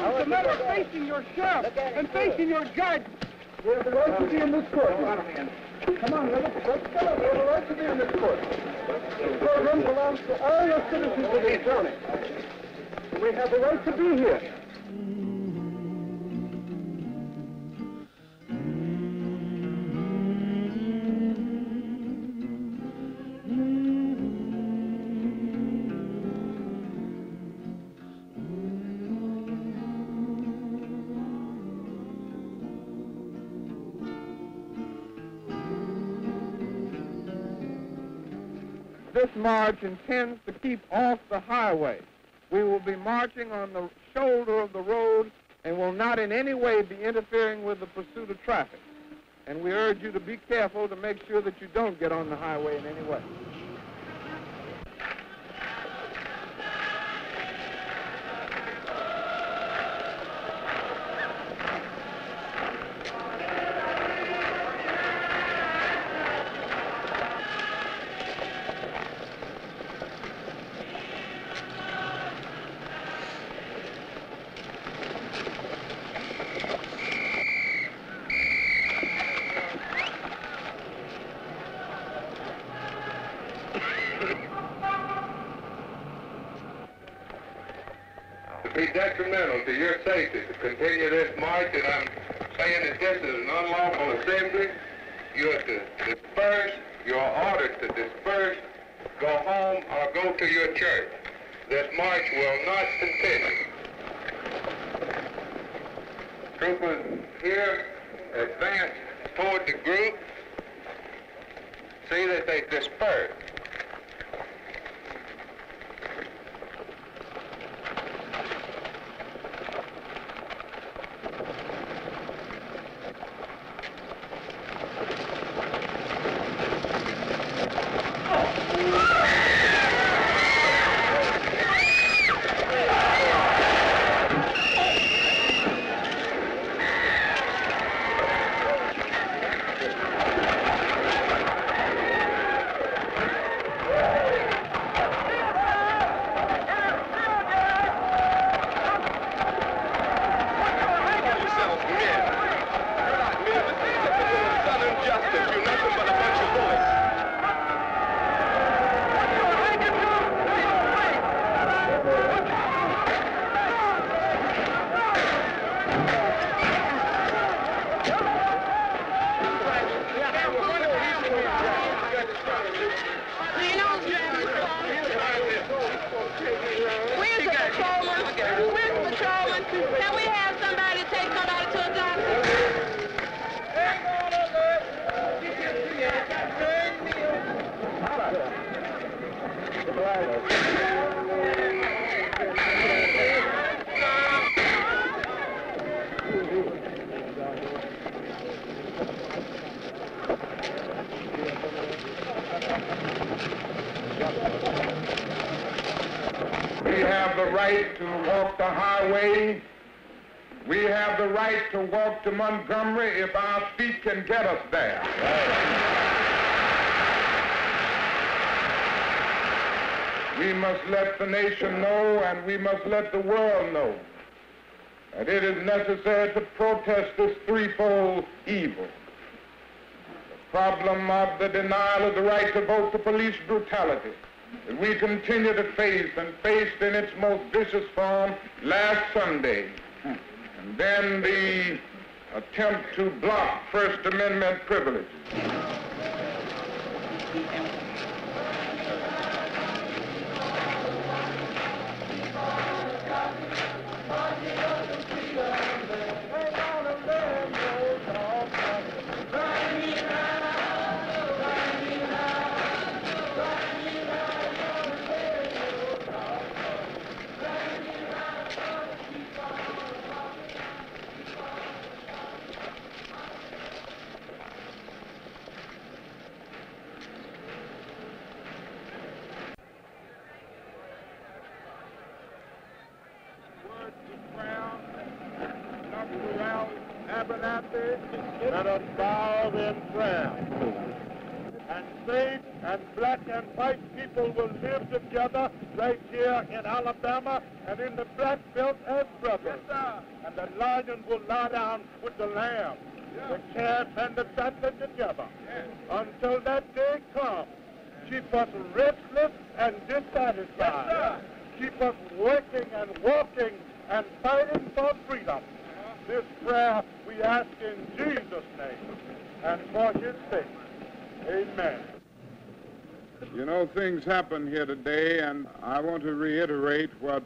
What's the matter facing your sheriff and facing your judge? We have the right to be in this court. Come on, let's, let's get up. We have the right to be in this court. This courtroom belongs to all the citizens of the county. We have the right to be here. This march intends to keep off the highway. We will be marching on the shoulder of the road and will not in any way be interfering with the pursuit of traffic. And we urge you to be careful to make sure that you don't get on the highway in any way. Detrimental to your safety to continue this march, and I'm saying that this is an unlawful assembly. You are to disperse. You are ordered to disperse, go home, or go to your church. This march will not continue. Troopers here advance toward the group. See that they disperse. yourselves men. You're not men, but these are people who've done injustice. You're nothing but a bunch of bullies. Where's the patrolman? Where's the patrolman? Can we have somebody take somebody to a doctor? We have the right to walk the highway. We have the right to walk to Montgomery if our feet can get us there. We must let the nation know and we must let the world know that it is necessary to protest this threefold evil. The problem of the denial of the right to vote, the police brutality, that we continue to face and faced in its most vicious form last Sunday. And then the attempt to block First Amendment privileges. Let us bow in prayer. and say and black and white people will live together right here in Alabama and in the black belt as brothers. and the lion will lie down with the lamb, the calf and the fatling together. Until that day comes, keep us restless and dissatisfied. keep us working and walking and fighting for freedom. This prayer we ask in Jesus' name and for his sake. Amen. You know, things happen here today, and I want to reiterate what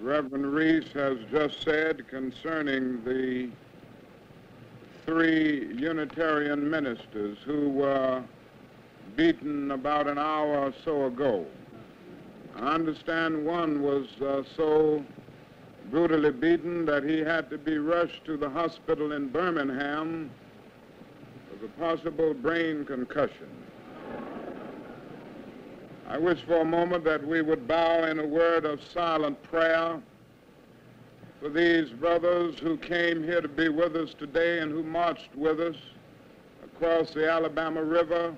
Reverend Reese has just said concerning the three Unitarian ministers who were beaten about an hour or so ago. I understand one was uh, so brutally beaten that he had to be rushed to the hospital in Birmingham with a possible brain concussion. I wish for a moment that we would bow in a word of silent prayer for these brothers who came here to be with us today and who marched with us across the Alabama River,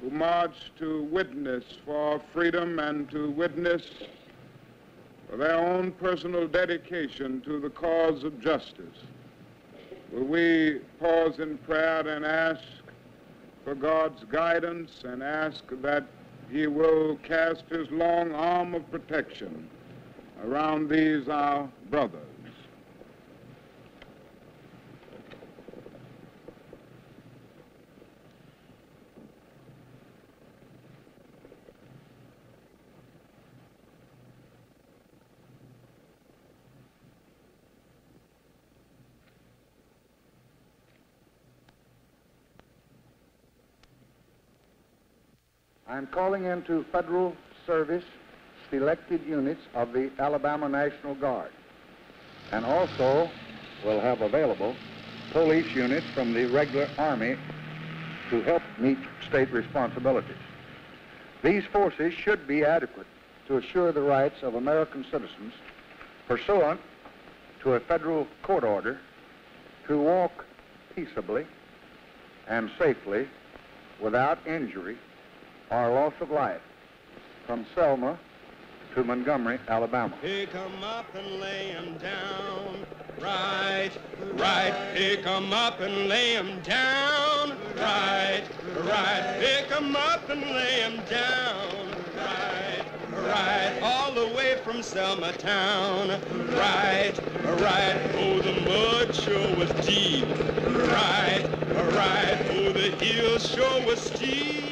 who marched to witness for freedom and to witness for their own personal dedication to the cause of justice. Will we pause in prayer and ask for God's guidance and ask that he will cast his long arm of protection around these our brothers. I'm calling into federal service selected units of the Alabama National Guard and also will have available police units from the regular Army to help meet state responsibilities. These forces should be adequate to assure the rights of American citizens pursuant to a federal court order to walk peaceably and safely without injury or loss of life from Selma to Montgomery, Alabama. Pick 'em up and lay 'em down. Right, right. Pick 'em up and lay 'em down. Right, right. Pick 'em up and lay 'em down. Right, right. All the way from Selma town. Right, right. Oh, the mud sure was deep. Right, right. Oh, the hill sure was steep.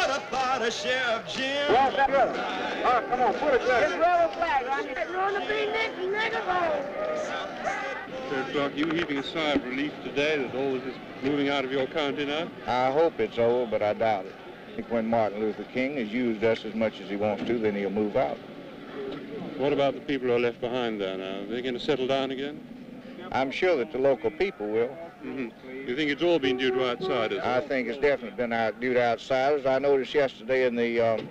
Lord, I thought of Sheriff Jim. That's good. Ah, all right, come on, put it there. rebel flag on it. Run the big neck, nigga Sheriff Clark, you heaving a sigh of relief today that all this is moving out of your county now? I hope it's over, but I doubt it. I think when Martin Luther King has used us as much as he wants to, then he'll move out. What about the people who are left behind there now? Are they going to settle down again? I'm sure that the local people will. Hmm You think it's all been due to outsiders? I think it's definitely been out due to outsiders. I noticed yesterday in the um,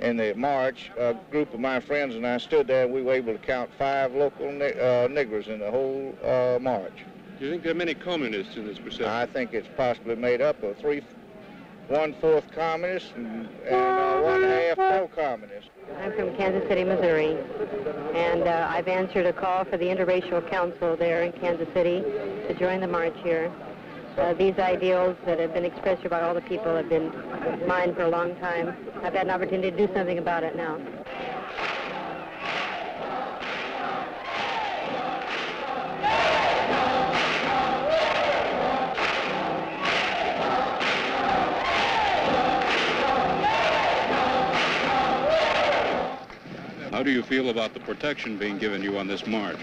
in the march, a group of my friends and I stood there, we were able to count five local ni- uh, niggers in the whole uh, march. Do you think there are many communists in this procession? I think it's possibly made up of three, one-fourth communists and, and uh, one-half pro-communists. I'm from Kansas City, Missouri, and uh, I've answered a call for the Interracial Council there in Kansas City to join the march here. Uh, these ideals that have been expressed by all the people have been mine for a long time. I've had an opportunity to do something about it now. Do you feel about the protection being given you on this march?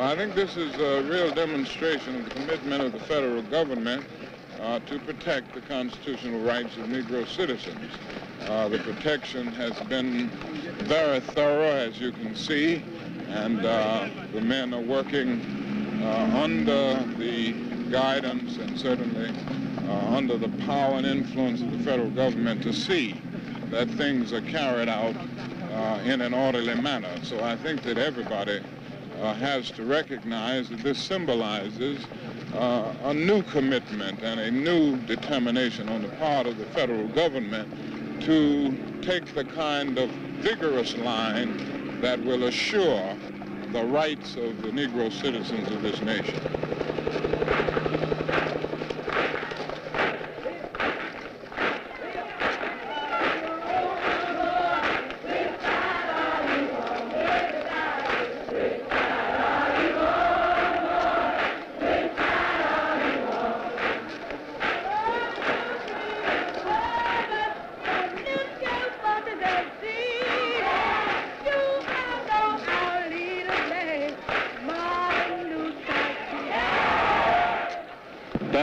I think this is a real demonstration of the commitment of the federal government uh, to protect the constitutional rights of Negro citizens. Uh, the protection has been very thorough, as you can see, and uh, the men are working uh, under the guidance and certainly uh, under the power and influence of the federal government to see that things are carried out uh, in an orderly manner. So I think that everybody uh, has to recognize that this symbolizes uh, a new commitment and a new determination on the part of the federal government to take the kind of vigorous line that will assure the rights of the Negro citizens of this nation.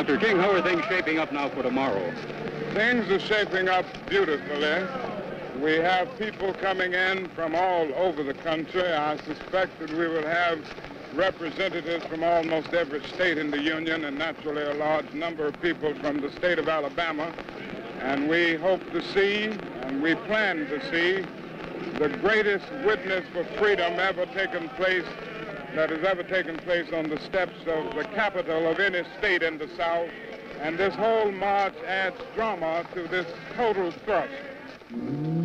Dr. King, how are things shaping up now for tomorrow? Things are shaping up beautifully. We have people coming in from all over the country. I suspect that we will have representatives from almost every state in the Union and naturally a large number of people from the state of Alabama. And we hope to see, and we plan to see, the greatest witness for freedom ever taken place that has ever taken place on the steps of the capitol of any state in the South. And this whole march adds drama to this total thrust.